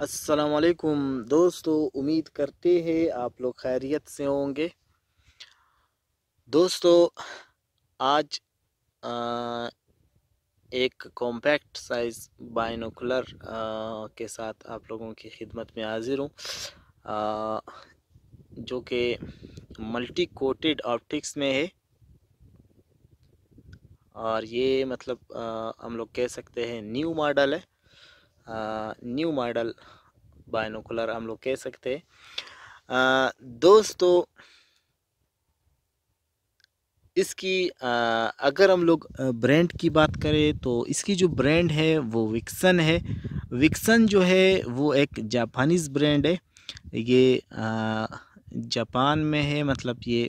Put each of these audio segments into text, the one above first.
असलकुम दोस्तों उम्मीद करते हैं आप लोग खैरियत से होंगे। दोस्तों आज आ, एक कॉम्पैक्ट साइज़ बाइनोकुलर के साथ आप लोगों की खिदमत में हाजिर हूँ। जो कि मल्टी कोटेड ऑप्टिक्स में है। और ये मतलब आ, हम लोग कह सकते हैं न्यू मॉडल है। न्यू मॉडल बायनोकुलर हम लोग कह सकते हैं दोस्तों इसकी अगर हम लोग ब्रांड की बात करें तो इसकी जो ब्रांड है वो विक्सन है विक्सन जो है वो एक जापानीज़ ब्रांड है ये जापान में है मतलब ये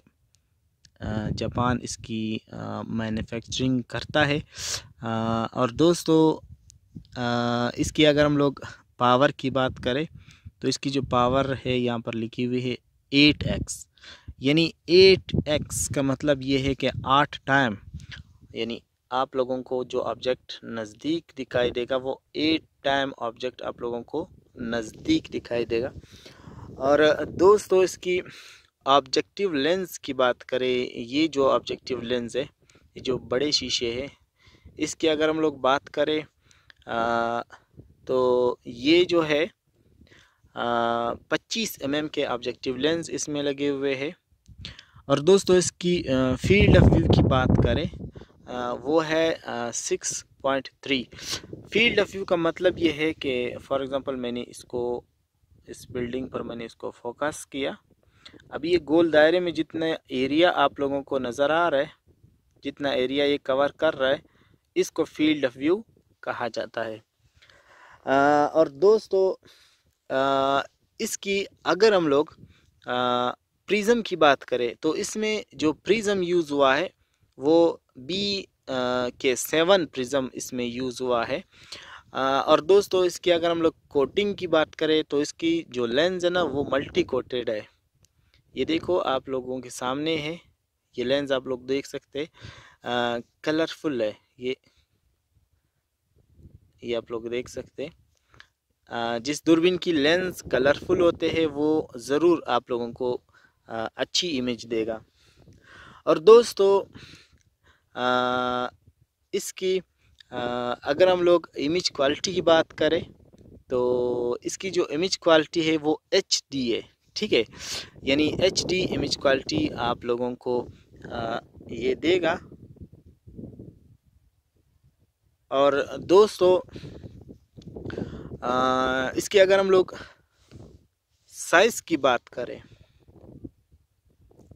जापान इसकी मैन्युफैक्चरिंग करता है और दोस्तों इसकी अगर हम लोग पावर की बात करें तो इसकी जो पावर है यहाँ पर लिखी हुई है एट एक्स। यानी एट एक्स का मतलब ये है कि आठ टाइम, यानी आप लोगों को जो ऑब्जेक्ट नज़दीक दिखाई देगा, वो एट टाइम ऑब्जेक्ट आप लोगों को नज़दीक दिखाई देगा। और दोस्तों, इसकी ऑब्जेक्टिव लेंस की बात करें, ये जो ऑब्जेक्टिव लेंस है, ये जो बड़े शीशे हैं, इसकी अगर हम लोग बात करें तो ये जो है पच्चीस एम mm के ऑब्जेक्टिव लेंस इसमें लगे हुए हैं। और दोस्तों इसकी फ़ील्ड ऑफ़ व्यू की बात करें आ, वो है six point three field of view का मतलब ये है कि फॉर एग्ज़ाम्पल मैंने इसको इस बिल्डिंग पर मैंने इसको फोकस किया। अभी ये गोल दायरे में जितना एरिया आप लोगों को नज़र आ रहा है जितना एरिया ये कवर कर रहा है इसको फ़ील्ड ऑफ़ व्यू कहा जाता है। आ, और दोस्तों आ, इसकी अगर हम लोग प्रिज़म की बात करें तो इसमें जो प्रिज़म यूज़ हुआ है वो बी के सेवन प्रिज़म इसमें यूज़ हुआ है। आ, और दोस्तों इसकी अगर हम लोग कोटिंग की बात करें तो इसकी जो लेंस है ना वो मल्टी कोटेड है। ये देखो आप लोगों के सामने है। ये लेंस आप लोग देख सकते हैं। कलरफुल है। ये ये आप लोग देख सकते हैं। जिस दूरबीन की लेंस कलरफुल होते हैं, वो ज़रूर आप लोगों को अच्छी इमेज देगा। और दोस्तों इसकी अगर हम लोग इमेज क्वालिटी की बात करें तो इसकी जो इमेज क्वालिटी है, वो एच डी है, ठीक है? यानी एच डी इमेज क्वालिटी आप लोगों को ये देगा। और दोस्तों इसकी अगर हम लोग साइज़ की बात करें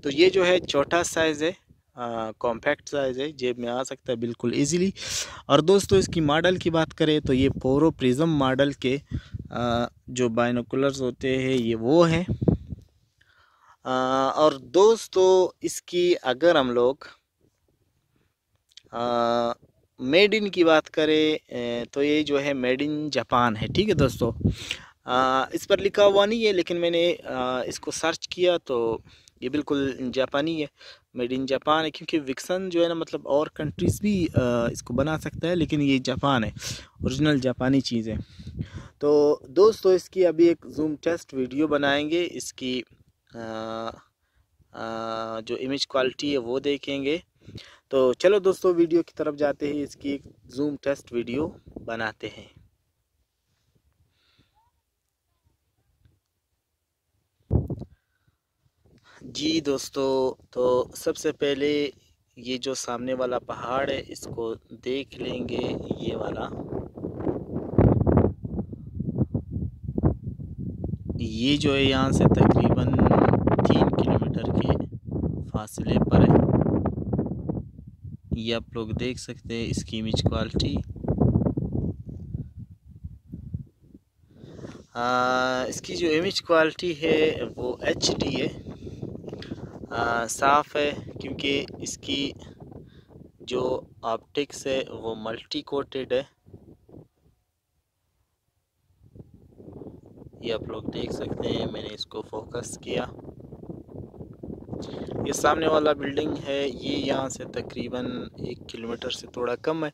तो ये जो है छोटा साइज़ है कॉम्पैक्ट साइज़ है जेब में आ सकता है बिल्कुल इजीली और दोस्तों इसकी मॉडल की बात करें तो ये पोरो प्रिज्म मॉडल के आ, जो बाइनोकुलर्स होते हैं ये वो हैं। और दोस्तों इसकी अगर हम लोग मेड इन की बात करें तो ये जो है मेड इन जापान है ठीक है दोस्तों? इस पर लिखा हुआ नहीं है लेकिन मैंने इसको सर्च किया तो ये बिल्कुल जापानी है मेड इन जापान है क्योंकि विक्सन जो है ना मतलब और कंट्रीज़ भी इसको बना सकता है लेकिन ये जापान है ओरिजिनल जापानी चीज़ है। तो दोस्तों इसकी अभी एक जूम टेस्ट वीडियो बनाएँगे इसकी आ, आ, जो इमेज क्वालिटी है वो देखेंगे। तो चलो दोस्तों, वीडियो की तरफ़ जाते हैं। इसकी एक जूम टेस्ट वीडियो बनाते हैं। जी दोस्तों तो सबसे पहले ये जो सामने वाला पहाड़ है, इसको देख लेंगे। ये वाला। ये जो है, यहाँ से तकरीबन तीन किलोमीटर के फासले पर है। ये आप लोग देख सकते हैं इसकी इमेज क्वालिटी इसकी जो इमेज क्वालिटी है, वो एच डी है। साफ़ है, क्योंकि इसकी जो ऑप्टिक्स है, वो मल्टी कोटेड है। ये आप लोग देख सकते हैं, मैंने इसको फोकस किया। ये सामने वाला बिल्डिंग है, ये यहाँ से तकरीबन एक किलोमीटर से थोड़ा कम है।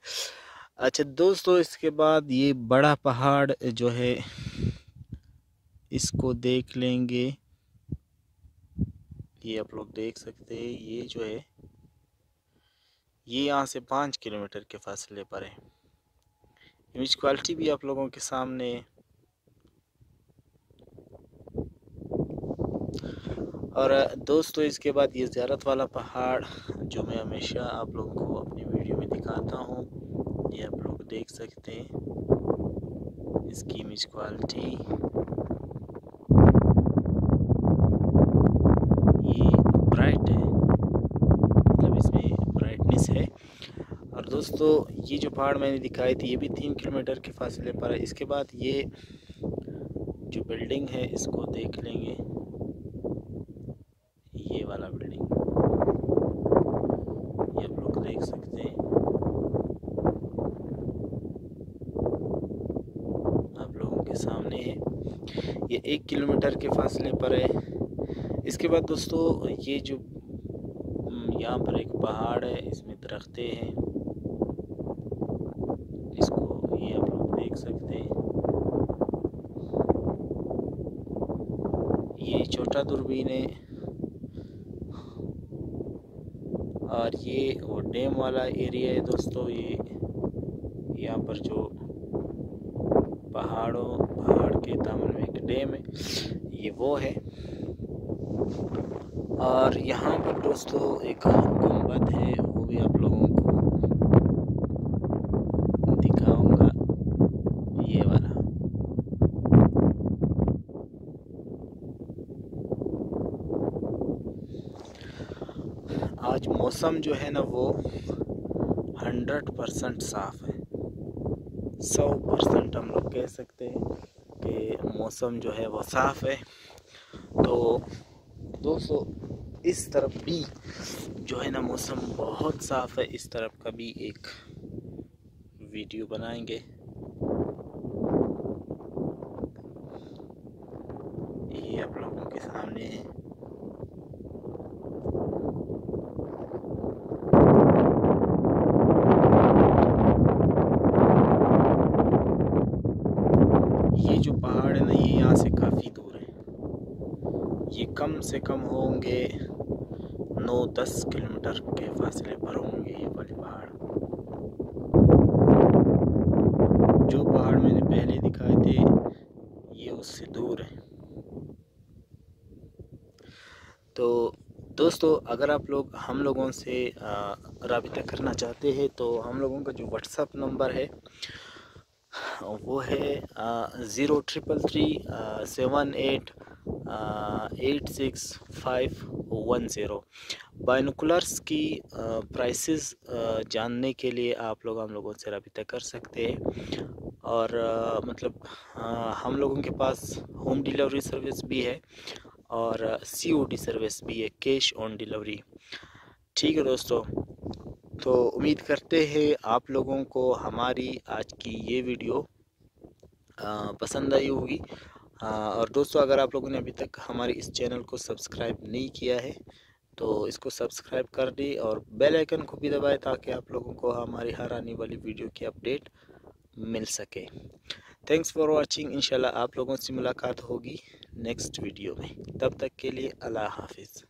अच्छा दोस्तों, इसके बाद ये बड़ा पहाड़ जो है, इसको देख लेंगे। ये आप लोग देख सकते हैं, ये जो है, ये यहाँ से पाँच किलोमीटर के फासले पर है। इमेज क्वालिटी भी आप लोगों के सामने और दोस्तों, इसके बाद ये ज़्यारत वाला पहाड़, जो मैं हमेशा आप लोगों को अपनी वीडियो में दिखाता हूँ, ये आप लोग देख सकते हैं। इसकी इमेज क्वालिटी ये ब्राइट है। मतलब इसमें ब्राइटनेस है। और दोस्तों, ये जो पहाड़ मैंने दिखाई थी, ये भी तीन किलोमीटर के फासले पर है। इसके बाद ये जो बिल्डिंग है, इसको देख लेंगे। ये वाला बिल्डिंग ये आप लोग देख सकते हैं। आप लोगों के सामने है। ये एक किलोमीटर के फासले पर है। इसके बाद दोस्तों, ये जो यहाँ पर एक पहाड़ है, इसमें दरख्ते हैं। इसको ये आप लोग देख सकते हैं। ये छोटा दूरबीन है। और ये वो डैम वाला एरिया है दोस्तों, ये यहाँ पर जो पहाड़ों, पहाड़ के दामन में एक डैम है, ये वो है। और यहाँ पर दोस्तों एक गुंबद है, वो भी आप लोगों को दिखाऊँगा ये वाला आज मौसम जो है ना वो हंड्रेड परसेंट साफ़ है। सौ परसेंट हम लोग कह सकते हैं कि मौसम जो है वो साफ़ है। तो दोस्तों, इस तरफ़ भी जो है ना मौसम बहुत साफ़ है। इस तरफ़ का भी एक वीडियो बनाएँगे। ये आप लोगों के सामने है ये जो पहाड़ है ना ये यहाँ से काफ़ी दूर है ये कम से कम होंगे नौ दस किलोमीटर के फासले पर होंगे ये वाले पहाड़। जो पहाड़ मैंने पहले दिखाए थे, ये उससे दूर है। तो दोस्तों, अगर आप लोग, हम लोगों से रबता करना चाहते हैं तो हम लोगों का जो व्हाट्सअप नंबर है वो है zero triple three seven eight eight six five one zero binoculars की प्राइसेस जानने के लिए आप लोग हम लोगों से रबता कर सकते हैं। और आ, मतलब आ, हम लोगों के पास होम डिलीवरी सर्विस भी है और सी ओ डी सर्विस भी है कैश ऑन डिलीवरी ठीक है दोस्तों तो उम्मीद करते हैं आप लोगों को हमारी आज की ये वीडियो पसंद आई होगी। और दोस्तों, अगर आप लोगों ने अभी तक हमारे इस चैनल को सब्सक्राइब नहीं किया है तो इसको सब्सक्राइब कर दी और बेल आइकन को भी दबाएँ ताकि आप लोगों को हमारी हर आने वाली वीडियो की अपडेट मिल सके। थैंक्स फॉर वाचिंग इंशाल्लाह आप लोगों से मुलाकात होगी नेक्स्ट वीडियो में। तब तक के लिए अल्लाह हाफिज़।